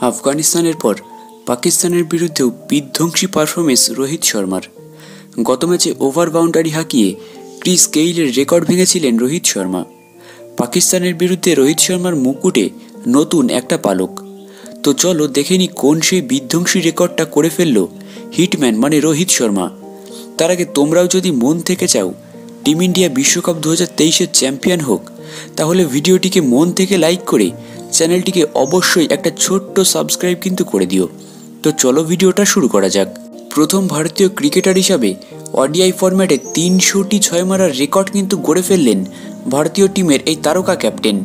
আফগানিস্তানের পর পাকিস্তানের বিরুদ্ধেও বিধ্বংসী পারফরমেন্স রোহিত শর্মার। গত ম্যাচে ওভার বাউন্ডারি হাঁকিয়ে ক্রিস গেইলের রেকর্ড ভেঙেছিলেন রোহিত শর্মা। পাকিস্তানের বিরুদ্ধে রোহিত শর্মার মুকুটে নতুন একটা পালক। তো চলো দেখে নি কোন সেই বিধ্বংসী রেকর্ডটা করে ফেলল হিটম্যান মানে রোহিত শর্মা। তার আগে তোমরাও যদি মন থেকে চাও, টিম ইন্ডিয়া বিশ্বকাপ দু হাজার চ্যাম্পিয়ন হোক, তাহলে ভিডিওটিকে মন থেকে লাইক করে চ্যানেলটিকে অবশ্যই একটা ছোট্ট সাবস্ক্রাইব কিন্তু করে দিও। তো চলো ভিডিওটা শুরু করা যাক। প্রথম ভারতীয় ক্রিকেটার হিসাবে ওডিআই ফরম্যাটে তিনশোটি ছয় মারার রেকর্ড কিন্তু গড়ে ফেললেন ভারতীয় টিমের এই তারকা ক্যাপ্টেন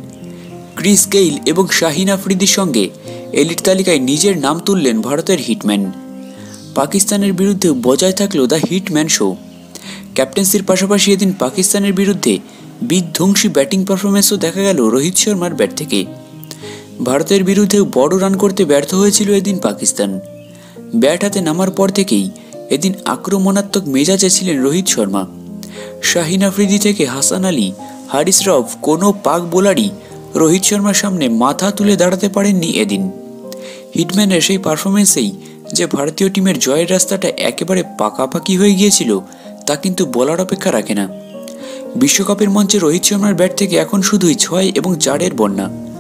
ক্রিস গেইল এবং শাহিন আফ্রিদির সঙ্গে এলিট তালিকায় নিজের নাম তুললেন ভারতের হিটম্যান পাকিস্তানের বিরুদ্ধে বজায় থাকল দ্য হিটম্যান শো ক্যাপ্টেন্সির পাশাপাশি এদিন পাকিস্তানের বিরুদ্ধে বিধ্বংসী ব্যাটিং পারফরমেন্সও দেখা গেল রোহিত শর্মার ব্যাট থেকে। ভারতের বিরুদ্ধেও বড় রান করতে ব্যর্থ হয়েছিল এদিন পাকিস্তান। ব্যাট হাতে নামার পর থেকেই এদিন আক্রমণাত্মক মেজাজে ছিলেন রোহিত শর্মা। শাহিন আফ্রিদি থেকে হাসান আলী, হারিস রফ, কোনো পাক বোলারই রোহিত শর্মার সামনে মাথা তুলে দাঁড়াতে পারেননি এদিন। হিটম্যানের সেই পারফরমেন্সেই যে ভারতীয় টিমের জয়ের রাস্তাটা একেবারে পাকাপাকি হয়ে গিয়েছিল, তা কিন্তু বলার অপেক্ষা রাখে না। বিশ্বকাপের মঞ্চে রোহিত শর্মার ব্যাট থেকে এখন শুধুই ছয় এবং চারের বন্যা।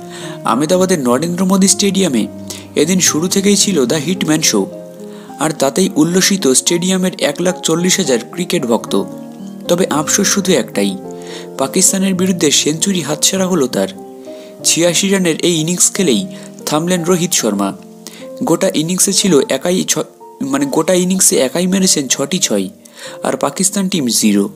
আহমেদাবাদের নরেন্দ্র মোদী স্টেডিয়ামে এদিন শুরু থেকেই ছিল দ্য হিটম্যান শো। আর তাতেই উল্লসিত স্টেডিয়ামের এক লাখ চল্লিশ হাজার ক্রিকেট ভক্ত। তবে আফসোস শুধু একটাই, পাকিস্তানের বিরুদ্ধে সেঞ্চুরি হাতছাড়া হলো তার। ছিয়াশি রানের এই ইনিংস খেলেই থামলেন রোহিত শর্মা। গোটা ইনিংসে ছিল একাই ছ মানে গোটা ইনিংসে একাই মেরেছেন ছটি ছয়, আর পাকিস্তান টিম জিরো।